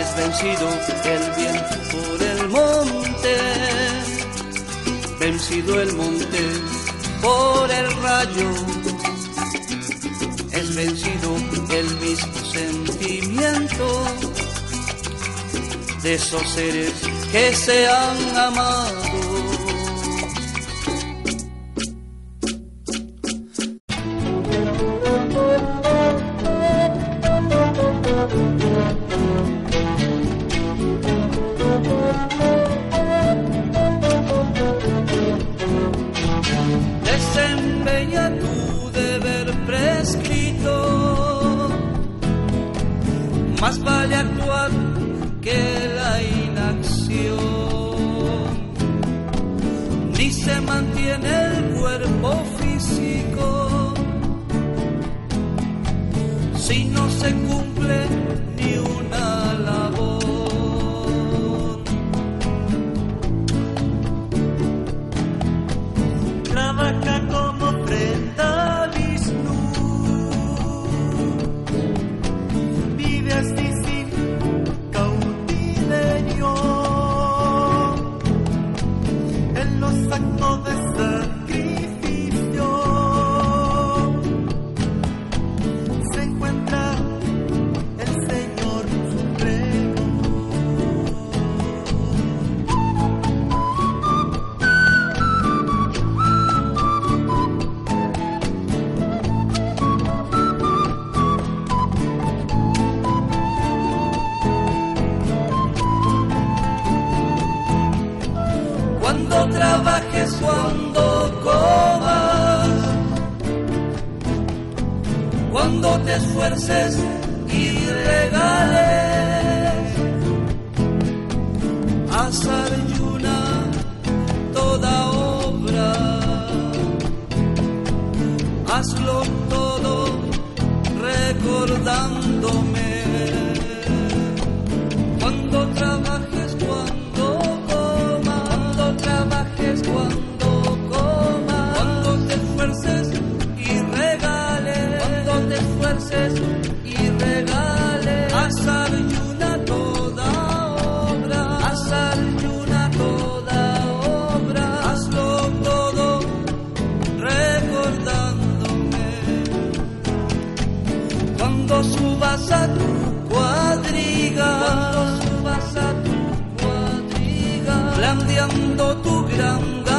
es vencido el viento por el monte, vencido el monte por el rayo, es vencido el mismo sentimiento de esos seres que se han amado. Desempeña tu deber prescrito, más vale actuar que la inacción. Ni se mantiene el cuerpo físico si no se cumple cuando comas, cuando te esfuerces y regales, haz ayuna toda obra, hazlo todo recordándome. Y regales, haz ayuna toda obra, haz ayuna toda obra, hazlo todo recordándome. Cuando subas a tu cuadriga, cuando subas a tu cuadriga, blandeando tu gran